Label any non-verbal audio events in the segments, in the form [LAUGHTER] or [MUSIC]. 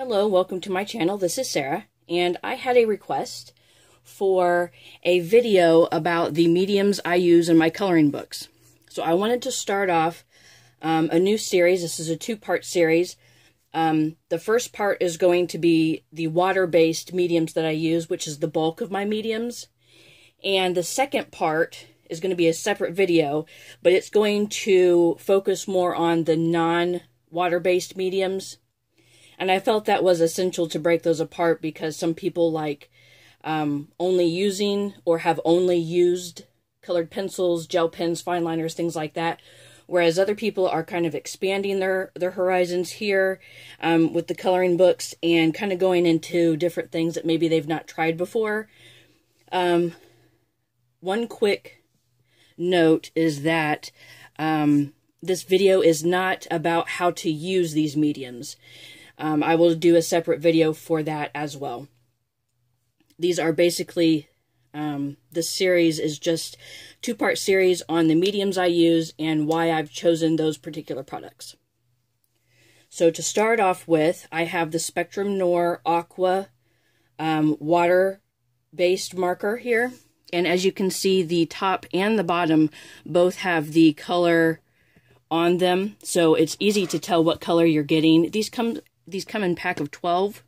Hello, welcome to my channel. This is Sarah, and I had a request for a video about the mediums I use in my coloring books. So I wanted to start off um, a new series. This is a two-part series. Um, the first part is going to be the water-based mediums that I use, which is the bulk of my mediums. And the second part is going to be a separate video, but it's going to focus more on the non-water-based mediums. And I felt that was essential to break those apart because some people like um, only using or have only used colored pencils, gel pens, fine liners, things like that. Whereas other people are kind of expanding their, their horizons here um, with the coloring books and kind of going into different things that maybe they've not tried before. Um, one quick note is that um, this video is not about how to use these mediums. Um, I will do a separate video for that as well these are basically um, this series is just two part series on the mediums I use and why I've chosen those particular products. So to start off with, I have the Spectrum Noir Aqua um, water based marker here. And as you can see, the top and the bottom both have the color on them. So it's easy to tell what color you're getting. These come these come in pack of 12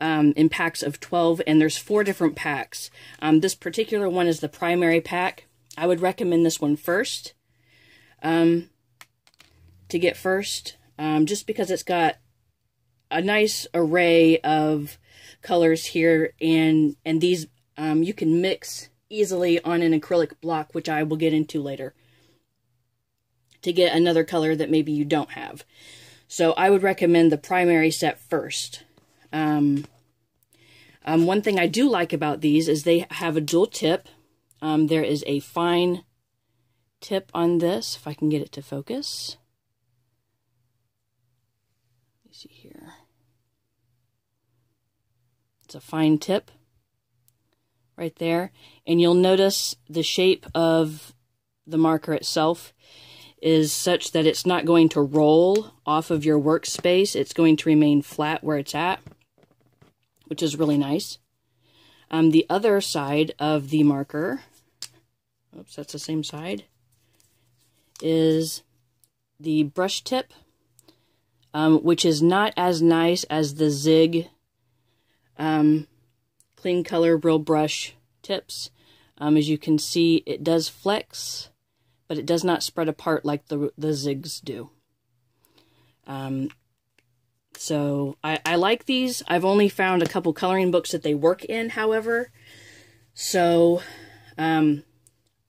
um, in packs of 12, and there's four different packs. Um, this particular one is the primary pack. I would recommend this one first um, to get first, um, just because it's got a nice array of colors here, and, and these um, you can mix easily on an acrylic block, which I will get into later, to get another color that maybe you don't have. So I would recommend the primary set first. Um, um, one thing I do like about these is they have a dual tip. Um, there is a fine tip on this, if I can get it to focus. Let me see here. It's a fine tip right there. And you'll notice the shape of the marker itself is such that it's not going to roll off of your workspace. It's going to remain flat where it's at which is really nice. Um, the other side of the marker, oops, that's the same side, is the brush tip, um, which is not as nice as the Zig um, Clean Color Real Brush tips. Um, as you can see, it does flex, but it does not spread apart like the, the Zigs do. Um, so I, I like these. I've only found a couple coloring books that they work in, however. So um,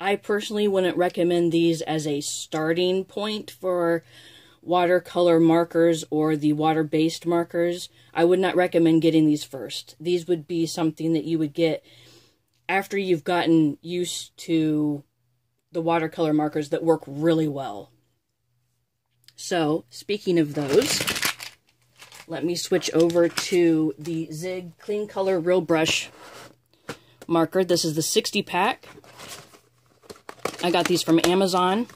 I personally wouldn't recommend these as a starting point for watercolor markers or the water-based markers. I would not recommend getting these first. These would be something that you would get after you've gotten used to the watercolor markers that work really well. So, speaking of those, let me switch over to the Zig Clean Color Real Brush marker. This is the 60 pack. I got these from Amazon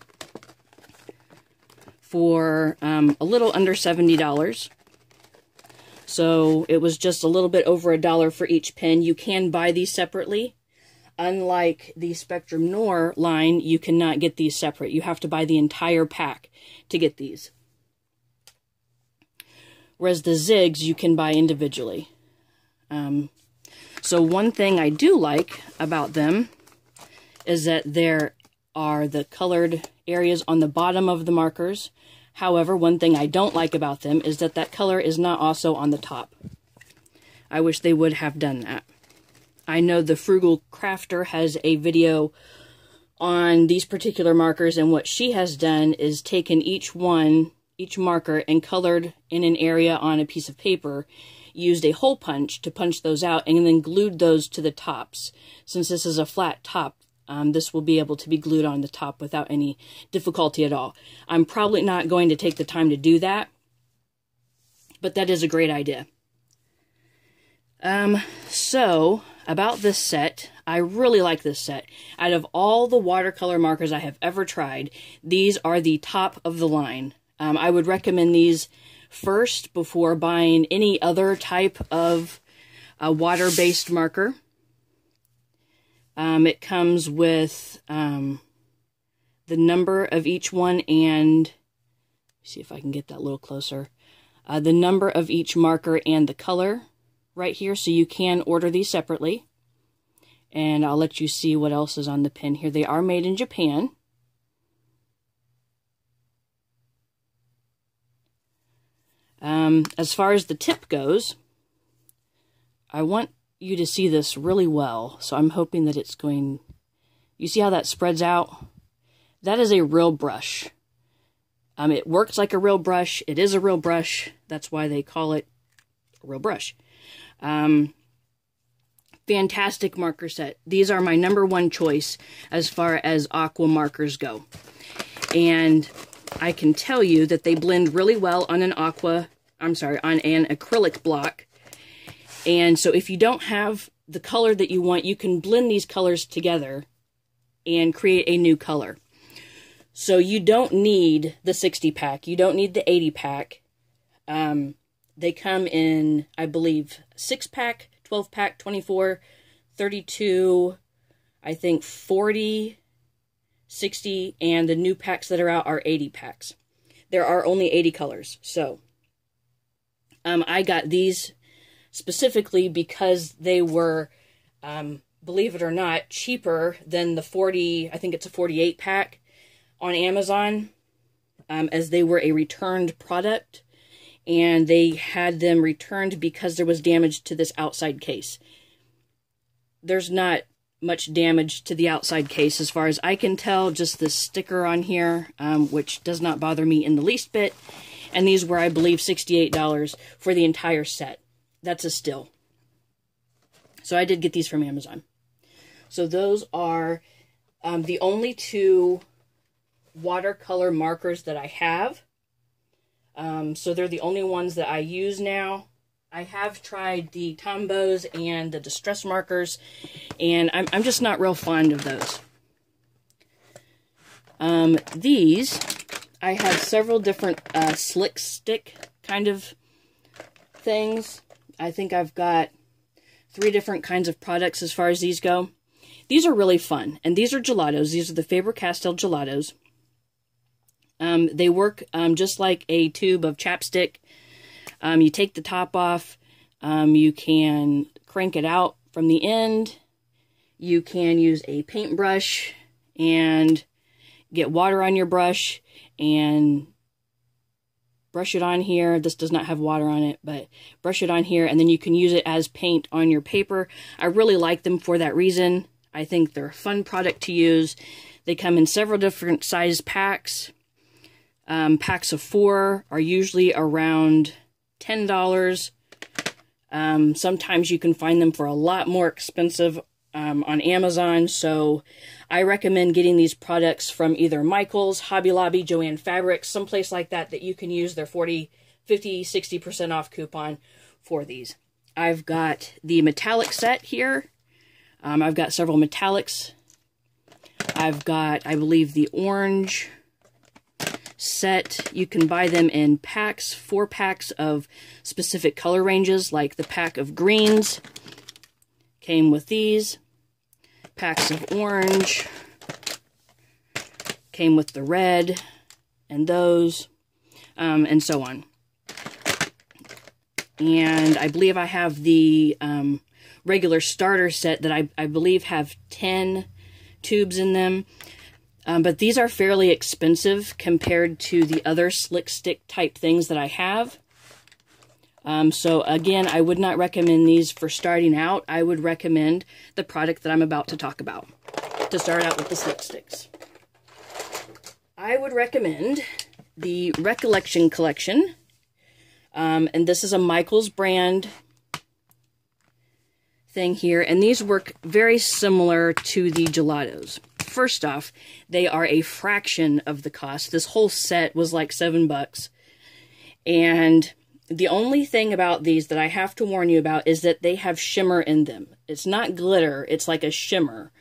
for um, a little under $70. So it was just a little bit over a dollar for each pen. You can buy these separately. Unlike the Spectrum Noir line, you cannot get these separate. You have to buy the entire pack to get these whereas the zigs you can buy individually. Um, so one thing I do like about them is that there are the colored areas on the bottom of the markers. However, one thing I don't like about them is that that color is not also on the top. I wish they would have done that. I know the Frugal Crafter has a video on these particular markers and what she has done is taken each one each marker and colored in an area on a piece of paper, used a hole punch to punch those out, and then glued those to the tops. Since this is a flat top, um, this will be able to be glued on the top without any difficulty at all. I'm probably not going to take the time to do that, but that is a great idea. Um, so, about this set, I really like this set. Out of all the watercolor markers I have ever tried, these are the top of the line. Um, I would recommend these first before buying any other type of uh, water-based marker. Um, it comes with um, the number of each one and see if I can get that a little closer. Uh, the number of each marker and the color right here, so you can order these separately. And I'll let you see what else is on the pin here. They are made in Japan. Um, as far as the tip goes, I want you to see this really well. So I'm hoping that it's going... You see how that spreads out? That is a real brush. Um, it works like a real brush. It is a real brush. That's why they call it a real brush. Um, fantastic marker set. These are my number one choice as far as aqua markers go. And I can tell you that they blend really well on an aqua, I'm sorry, on an acrylic block. And so if you don't have the color that you want, you can blend these colors together and create a new color. So you don't need the 60 pack. You don't need the 80 pack. Um, they come in, I believe, 6 pack, 12 pack, 24, 32, I think 40, 60, and the new packs that are out are 80 packs. There are only 80 colors. So um, I got these specifically because they were, um, believe it or not, cheaper than the 40, I think it's a 48 pack on Amazon um, as they were a returned product and they had them returned because there was damage to this outside case. There's not much damage to the outside case as far as I can tell, just this sticker on here, um, which does not bother me in the least bit. And these were, I believe, $68 for the entire set. That's a still. So I did get these from Amazon. So those are um, the only two watercolor markers that I have. Um, so they're the only ones that I use now. I have tried the Tombows and the Distress markers, and I'm, I'm just not real fond of those. Um, these, I have several different uh, slick stick kind of things. I think I've got three different kinds of products as far as these go. These are really fun, and these are gelatos. These are the Faber-Castell gelatos. Um, they work um, just like a tube of chapstick. Um, you take the top off. Um, you can crank it out from the end. You can use a paintbrush and get water on your brush and brush it on here. This does not have water on it, but brush it on here, and then you can use it as paint on your paper. I really like them for that reason. I think they're a fun product to use. They come in several different size packs. Um, packs of four are usually around $10. Um, sometimes you can find them for a lot more expensive um, on Amazon. So I recommend getting these products from either Michael's, Hobby Lobby, Joann Fabrics, someplace like that that you can use their 40, 50, 60% off coupon for these. I've got the metallic set here. Um, I've got several metallics. I've got, I believe, the orange, set. You can buy them in packs, four packs of specific color ranges, like the pack of greens came with these. Packs of orange came with the red and those, um, and so on. And I believe I have the um, regular starter set that I, I believe have 10 tubes in them. Um, but these are fairly expensive compared to the other slick stick type things that I have. Um, so again, I would not recommend these for starting out. I would recommend the product that I'm about to talk about to start out with the slick sticks. I would recommend the Recollection Collection. Um, and this is a Michaels brand thing here. And these work very similar to the gelatos first off, they are a fraction of the cost. This whole set was like seven bucks. And the only thing about these that I have to warn you about is that they have shimmer in them. It's not glitter, it's like a shimmer.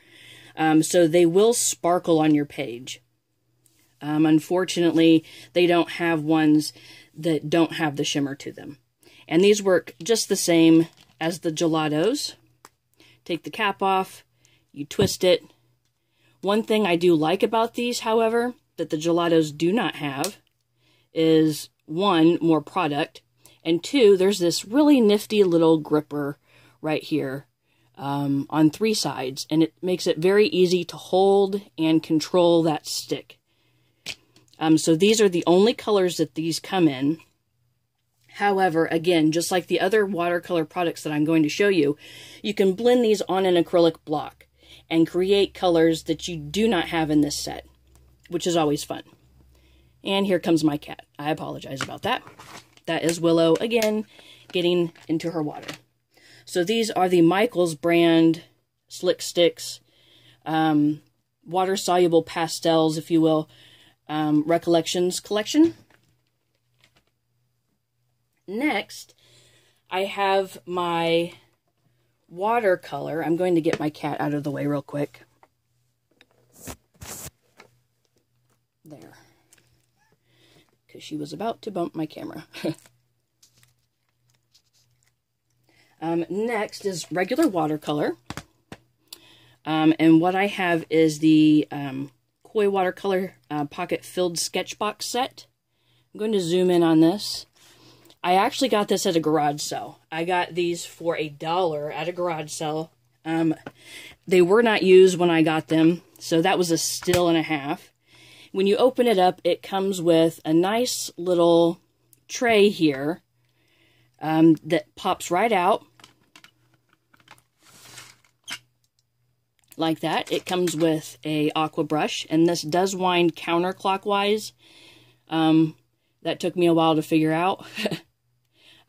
Um, so they will sparkle on your page. Um, unfortunately, they don't have ones that don't have the shimmer to them. And these work just the same as the gelatos. Take the cap off, you twist it. One thing I do like about these, however, that the gelatos do not have is one, more product, and two, there's this really nifty little gripper right here um, on three sides, and it makes it very easy to hold and control that stick. Um, so these are the only colors that these come in. However, again, just like the other watercolor products that I'm going to show you, you can blend these on an acrylic block and create colors that you do not have in this set, which is always fun. And here comes my cat. I apologize about that. That is Willow, again, getting into her water. So these are the Michaels brand Slick Sticks, um, water-soluble pastels, if you will, um, Recollections collection. Next, I have my watercolor. I'm going to get my cat out of the way real quick. There. Because she was about to bump my camera. [LAUGHS] um, next is regular watercolor. Um, and what I have is the um, Koi Watercolor uh, Pocket Field Sketchbox set. I'm going to zoom in on this. I actually got this at a garage sale. I got these for a dollar at a garage sale. Um, they were not used when I got them, so that was a still and a half. When you open it up, it comes with a nice little tray here um, that pops right out. Like that. It comes with a aqua brush, and this does wind counterclockwise. Um, that took me a while to figure out. [LAUGHS]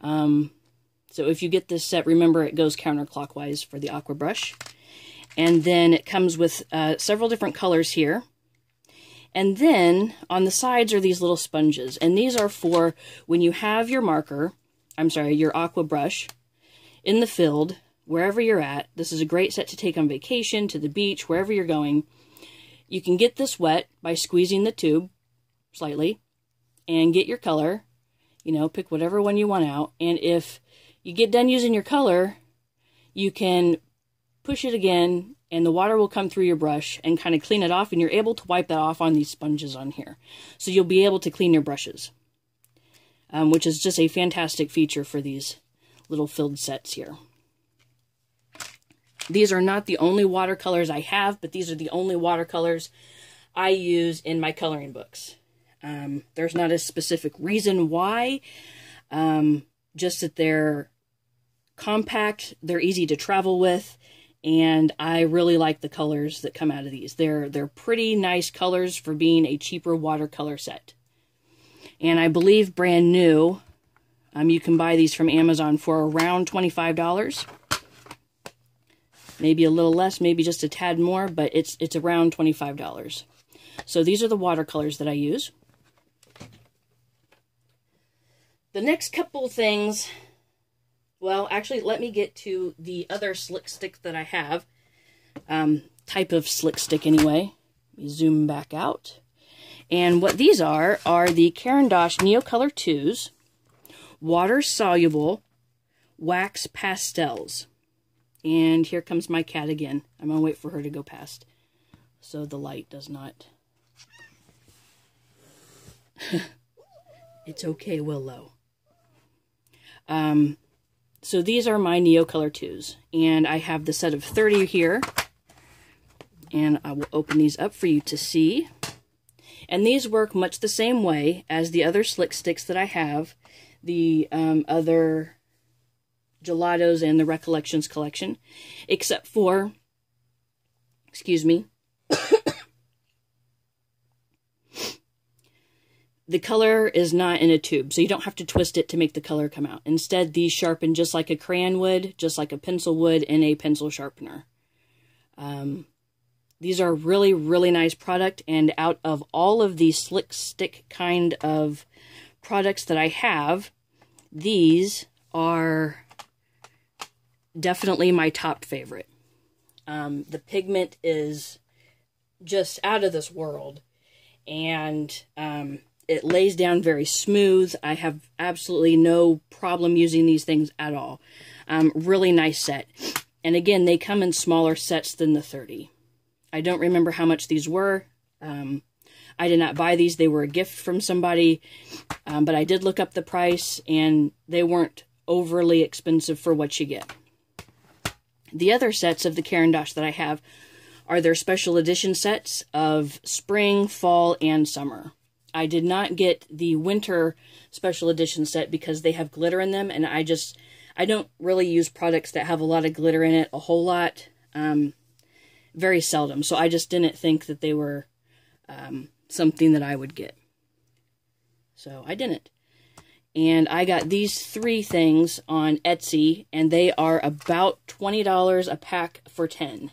Um, so if you get this set, remember it goes counterclockwise for the aqua brush. And then it comes with uh, several different colors here. And then on the sides are these little sponges. And these are for when you have your marker, I'm sorry, your aqua brush in the field, wherever you're at. This is a great set to take on vacation, to the beach, wherever you're going. You can get this wet by squeezing the tube slightly and get your color you know, pick whatever one you want out. And if you get done using your color, you can push it again and the water will come through your brush and kind of clean it off and you're able to wipe that off on these sponges on here. So you'll be able to clean your brushes, um, which is just a fantastic feature for these little filled sets here. These are not the only watercolors I have, but these are the only watercolors I use in my coloring books. Um, there's not a specific reason why, um, just that they're compact, they're easy to travel with, and I really like the colors that come out of these. They're they're pretty nice colors for being a cheaper watercolor set. And I believe brand new, um, you can buy these from Amazon for around $25. Maybe a little less, maybe just a tad more, but it's it's around $25. So these are the watercolors that I use. The next couple things, well, actually, let me get to the other slick stick that I have. Um, type of slick stick, anyway. Let me zoom back out. And what these are, are the Caran d'Ache Neocolor 2s, water-soluble wax pastels. And here comes my cat again. I'm going to wait for her to go past so the light does not... [LAUGHS] it's okay, Willow. Um, so these are my Neocolor 2s, and I have the set of 30 here, and I will open these up for you to see. And these work much the same way as the other slick sticks that I have, the um, other gelatos and the Recollections collection, except for, excuse me, the color is not in a tube, so you don't have to twist it to make the color come out. Instead, these sharpen just like a crayon would, just like a pencil would in a pencil sharpener. Um, these are really, really nice product, and out of all of these slick stick kind of products that I have, these are definitely my top favorite. Um, the pigment is just out of this world, and um, it lays down very smooth. I have absolutely no problem using these things at all. Um, really nice set. And again, they come in smaller sets than the 30. I don't remember how much these were. Um, I did not buy these. They were a gift from somebody. Um, but I did look up the price, and they weren't overly expensive for what you get. The other sets of the Caran d'Ache that I have are their special edition sets of spring, fall, and summer. I did not get the winter special edition set because they have glitter in them, and I just I don't really use products that have a lot of glitter in it a whole lot, um, very seldom. So I just didn't think that they were um, something that I would get. So I didn't. And I got these three things on Etsy, and they are about $20 a pack for 10,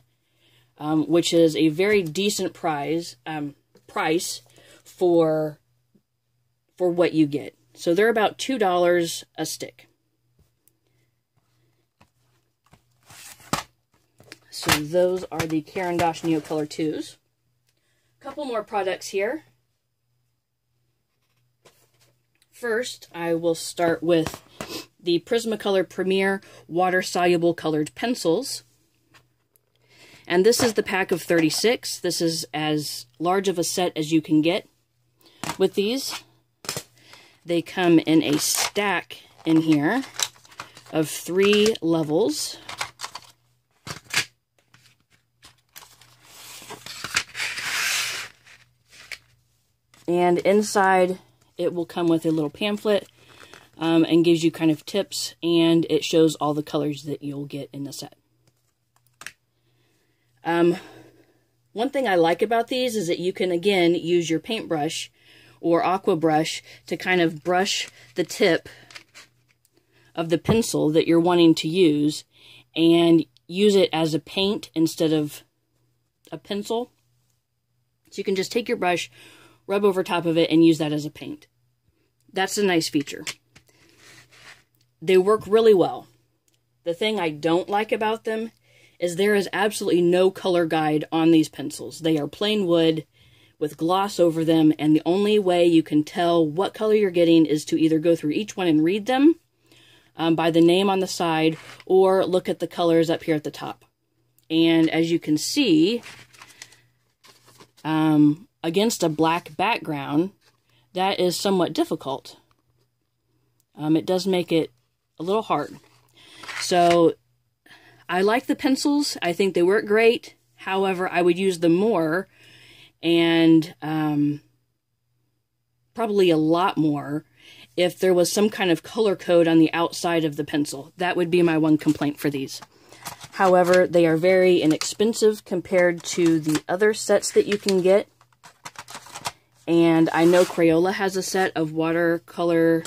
um, which is a very decent price, um, price for, for what you get. So they're about $2 a stick. So those are the Caran d'Ache Neo Color 2s. A couple more products here. First, I will start with the Prismacolor Premier Water Soluble Colored Pencils. And this is the pack of 36. This is as large of a set as you can get with these. They come in a stack in here of three levels. And inside it will come with a little pamphlet um, and gives you kind of tips and it shows all the colors that you'll get in the set. Um, one thing I like about these is that you can again use your paintbrush or aqua brush to kind of brush the tip of the pencil that you're wanting to use and use it as a paint instead of a pencil. So you can just take your brush, rub over top of it, and use that as a paint. That's a nice feature. They work really well. The thing I don't like about them is there is absolutely no color guide on these pencils. They are plain wood with gloss over them, and the only way you can tell what color you're getting is to either go through each one and read them um, by the name on the side or look at the colors up here at the top. And as you can see, um, against a black background, that is somewhat difficult. Um, it does make it a little hard. So I like the pencils. I think they work great. However, I would use them more and um, probably a lot more if there was some kind of color code on the outside of the pencil. That would be my one complaint for these. However, they are very inexpensive compared to the other sets that you can get. And I know Crayola has a set of watercolor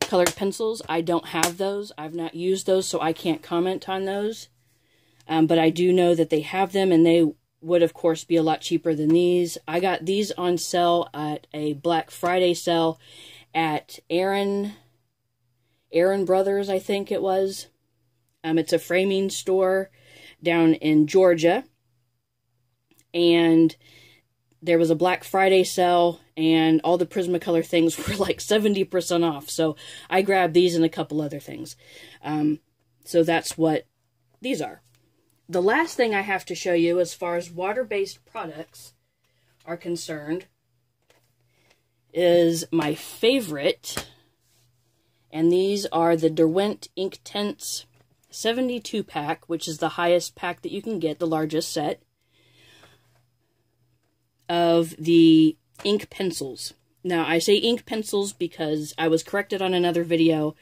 colored pencils. I don't have those. I've not used those, so I can't comment on those. Um, but I do know that they have them, and they would, of course, be a lot cheaper than these. I got these on sale at a Black Friday sale at Aaron, Aaron Brothers, I think it was. Um, it's a framing store down in Georgia. And there was a Black Friday sale, and all the Prismacolor things [LAUGHS] were like 70% off. So I grabbed these and a couple other things. Um, so that's what these are. The last thing I have to show you as far as water-based products are concerned is my favorite, and these are the Derwent Inktense 72 pack, which is the highest pack that you can get, the largest set of the ink pencils. Now, I say ink pencils because I was corrected on another video.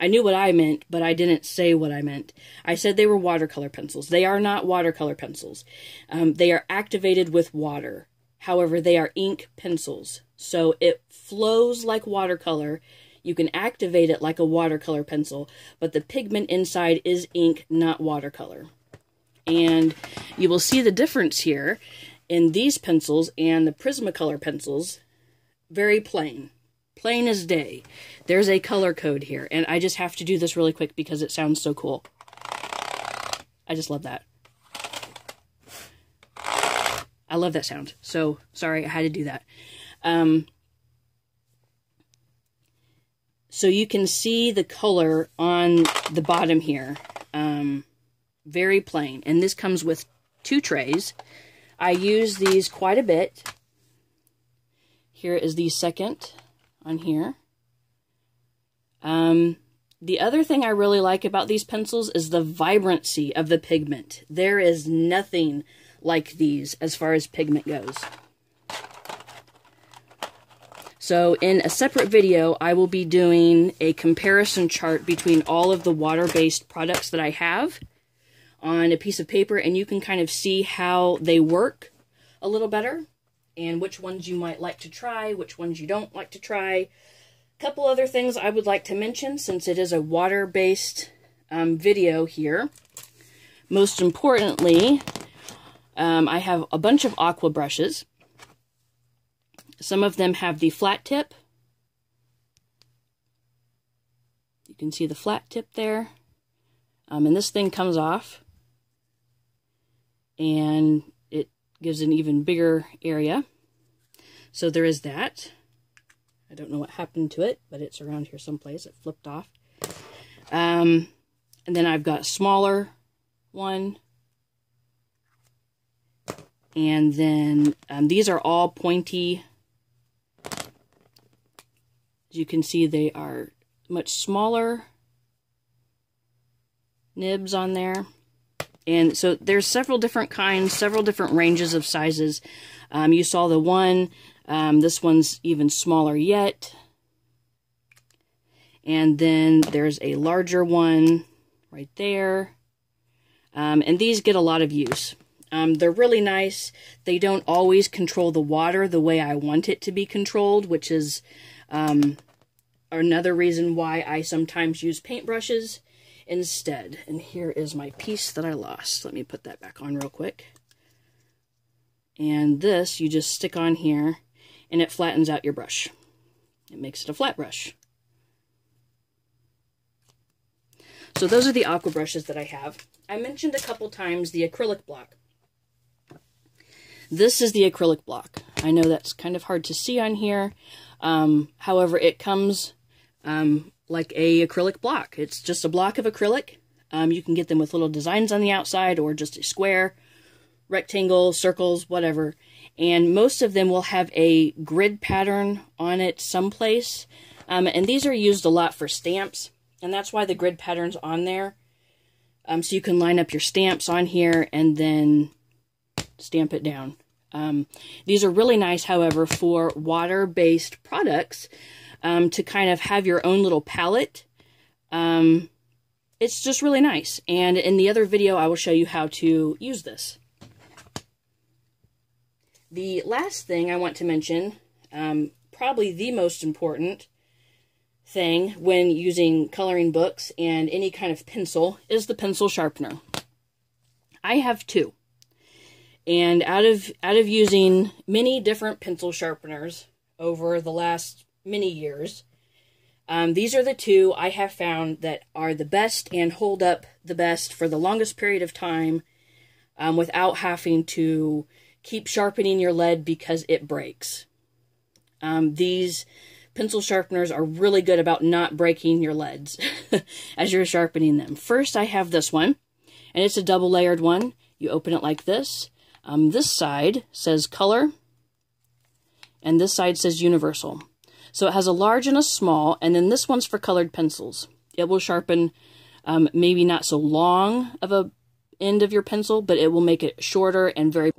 I knew what I meant, but I didn't say what I meant. I said they were watercolor pencils. They are not watercolor pencils. Um, they are activated with water. However, they are ink pencils. So it flows like watercolor. You can activate it like a watercolor pencil, but the pigment inside is ink, not watercolor. And you will see the difference here in these pencils and the Prismacolor pencils, very plain. Plain as day. There's a color code here, and I just have to do this really quick because it sounds so cool. I just love that. I love that sound. So, sorry, I had to do that. Um, So you can see the color on the bottom here. Um, very plain. And this comes with two trays. I use these quite a bit. Here is the second on here. Um, the other thing I really like about these pencils is the vibrancy of the pigment. There is nothing like these as far as pigment goes. So in a separate video, I will be doing a comparison chart between all of the water-based products that I have on a piece of paper, and you can kind of see how they work a little better, and which ones you might like to try, which ones you don't like to try, A couple other things I would like to mention since it is a water-based um, video here. Most importantly, um, I have a bunch of aqua brushes. Some of them have the flat tip. You can see the flat tip there. Um, and this thing comes off. And gives an even bigger area. So there is that. I don't know what happened to it, but it's around here someplace. It flipped off. Um, and then I've got smaller one. And then um, these are all pointy. As you can see, they are much smaller nibs on there. And so there's several different kinds, several different ranges of sizes. Um, you saw the one um, this one's even smaller yet. And then there's a larger one right there. Um, and these get a lot of use. Um, they're really nice. They don't always control the water the way I want it to be controlled, which is um, another reason why I sometimes use paintbrushes instead. And here is my piece that I lost. Let me put that back on real quick. And this you just stick on here and it flattens out your brush. It makes it a flat brush. So those are the aqua brushes that I have. I mentioned a couple times the acrylic block. This is the acrylic block. I know that's kind of hard to see on here. Um, however, it comes um, like a acrylic block. It's just a block of acrylic. Um, you can get them with little designs on the outside or just a square, rectangle, circles, whatever and most of them will have a grid pattern on it someplace. Um, and these are used a lot for stamps, and that's why the grid pattern's on there. Um, so you can line up your stamps on here and then stamp it down. Um, these are really nice, however, for water-based products um, to kind of have your own little palette. Um, it's just really nice. And in the other video, I will show you how to use this. The last thing I want to mention, um, probably the most important thing when using coloring books and any kind of pencil, is the pencil sharpener. I have two. And out of out of using many different pencil sharpeners over the last many years, um, these are the two I have found that are the best and hold up the best for the longest period of time um, without having to keep sharpening your lead because it breaks. Um, these pencil sharpeners are really good about not breaking your leads [LAUGHS] as you're sharpening them. First, I have this one, and it's a double layered one. You open it like this. Um, this side says color, and this side says universal. So it has a large and a small, and then this one's for colored pencils. It will sharpen um, maybe not so long of a end of your pencil, but it will make it shorter and very